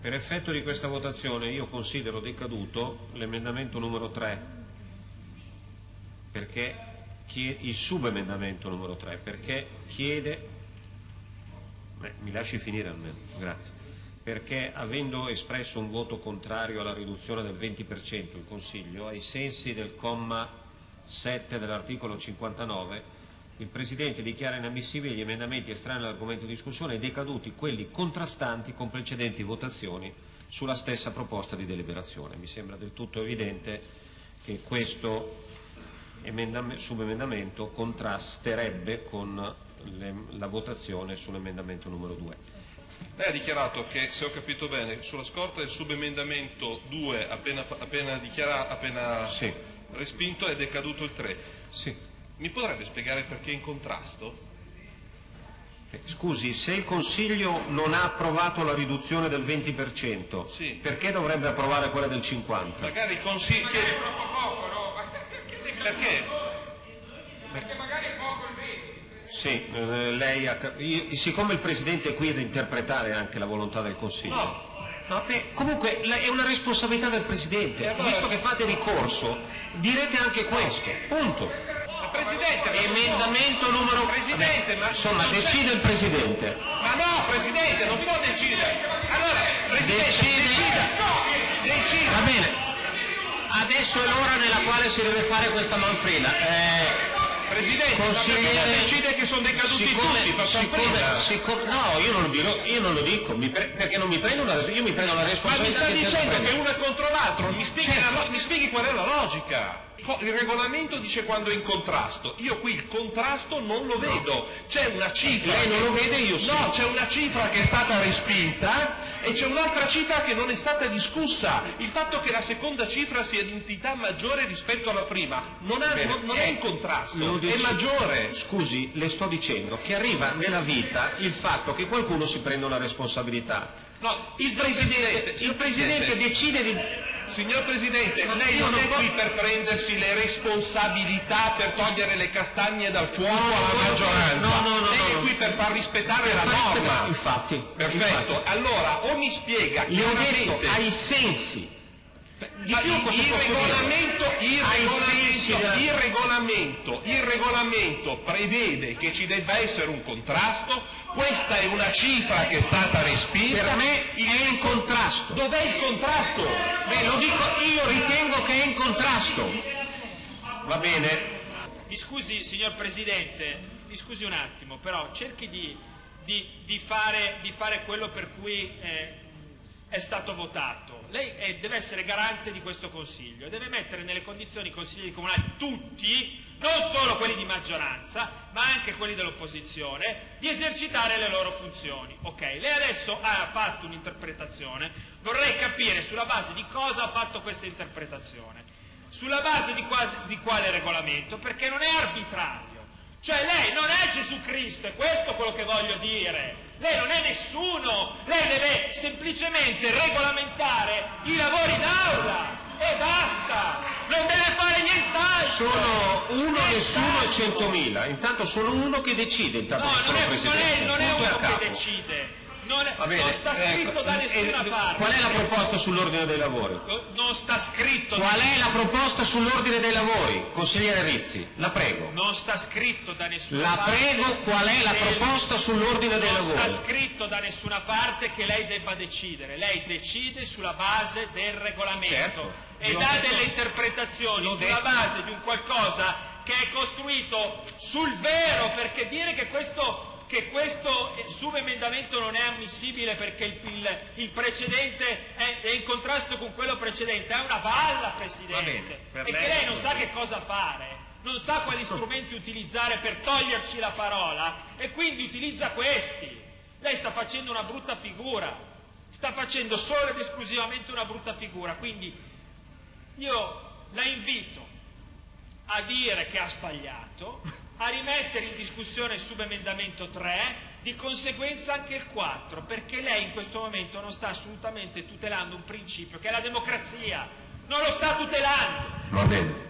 Per effetto di questa votazione io considero decaduto l'emendamento numero 3, perché il subemendamento numero 3, perché chiede, beh, mi lasci finire almeno, grazie, perché avendo espresso un voto contrario alla riduzione del 20% il Consiglio, ai sensi del comma 7 dell'articolo 59, il Presidente dichiara inammissibili gli emendamenti estranei all'argomento di discussione e decaduti quelli contrastanti con precedenti votazioni sulla stessa proposta di deliberazione. Mi sembra del tutto evidente che questo subemendamento contrasterebbe con le, la votazione sull'emendamento numero 2. Lei ha dichiarato che, se ho capito bene, sulla scorta del subemendamento 2 appena, appena, appena sì. respinto è decaduto il 3. Sì. Mi potrebbe spiegare perché è in contrasto? Eh, scusi, se il Consiglio non ha approvato la riduzione del 20%, sì. perché dovrebbe approvare quella del 50%? Magari il Consiglio... Che... Poco, no? Perché? Perché magari è poco il 20%. Sì, eh, lei ha... Io, siccome il Presidente è qui ad interpretare anche la volontà del Consiglio. No. No, beh, comunque è una responsabilità del Presidente. Allora, Visto che fate ricorso, direte anche questo. Punto. Presidente, emendamento numero Presidente, ma insomma decide il Presidente. Ma no, Presidente, non può decidere. Allora, Presidente, decide, decide. Va bene. Adesso è l'ora nella quale si deve fare questa manfrina. Eh, Presidente, consigliere decide che sono decaduti siccome, tutti, siccome, siccome, no, io non lo dico, io non lo dico pre, perché non mi prendo una, io mi prendo la responsabilità. Ma mi sta dicendo che uno è contro l'altro, mi spieghi, certo. la, mi spieghi qual è la logica? Il regolamento dice quando è in contrasto, io qui il contrasto non lo vedo, c'è una cifra... Lei non lo vede, io sì. No, c'è una cifra che è stata respinta e c'è un'altra cifra che non è stata discussa. Il fatto che la seconda cifra sia di entità maggiore rispetto alla prima non, ha, non, non è in contrasto, è maggiore. Scusi, le sto dicendo che arriva nella vita il fatto che qualcuno si prenda una responsabilità. No, il Presidente, Presidente, il Presidente decide di Signor Presidente, lei non è qui per prendersi le responsabilità per togliere le castagne dal fuoco alla maggioranza. No, no, no, lei è qui per far rispettare la norma. Infatti. Perfetto. Allora, o mi spiega ho detto ai sensi di più il, il, regolamento, il, regolamento, il, regolamento, il regolamento prevede che ci debba essere un contrasto, questa è una cifra che è stata respinta. Per me è in contrasto. Dov'è il contrasto? Beh, lo dico io, ritengo che è in contrasto. Va bene? Mi scusi, signor Presidente, mi scusi un attimo, però cerchi di, di, di, fare, di fare, quello per cui eh, è stato votato lei è, deve essere garante di questo Consiglio, deve mettere nelle condizioni i consiglieri comunali tutti, non solo quelli di maggioranza, ma anche quelli dell'opposizione, di esercitare le loro funzioni. Ok, lei adesso ha fatto un'interpretazione, vorrei capire sulla base di cosa ha fatto questa interpretazione, sulla base di, quasi, di quale regolamento, perché non è arbitrario. Cioè lei non è Gesù Cristo, è questo quello che voglio dire. Lei non è nessuno, lei deve semplicemente regolamentare i lavori d'aula e basta, non deve fare nient'altro. Sono uno, nessuno e centomila, intanto sono uno che decide, intanto no, non è. Non è, non è uno che decide. Non, è, non, sta scritto eh, da nessuna eh, parte. Qual è la proposta sull'ordine dei lavori? Non sta scritto. Qual è la proposta sull'ordine dei lavori? Consigliere Rizzi, la prego. Non sta scritto da nessuna la parte. La prego, qual è la proposta sull'ordine dei lavori? Non sta scritto da nessuna parte che lei debba decidere. Lei decide sulla base del regolamento certo. e dà detto, delle interpretazioni sulla detto. base di un qualcosa che è costruito sul vero, perché dire che questo che questo subemendamento non è ammissibile perché il, il, il precedente è, è, in contrasto con quello precedente, è una balla, Presidente, bene, e che lei non sa che cosa fare, non sa quali strumenti utilizzare per toglierci la parola e quindi utilizza questi. Lei sta facendo una brutta figura, sta facendo solo ed esclusivamente una brutta figura, quindi io la invito a dire che ha sbagliato, a rimettere in discussione il subemendamento 3, di conseguenza anche il 4, perché lei in questo momento non sta assolutamente tutelando un principio che è la democrazia, non lo sta tutelando. Va bene.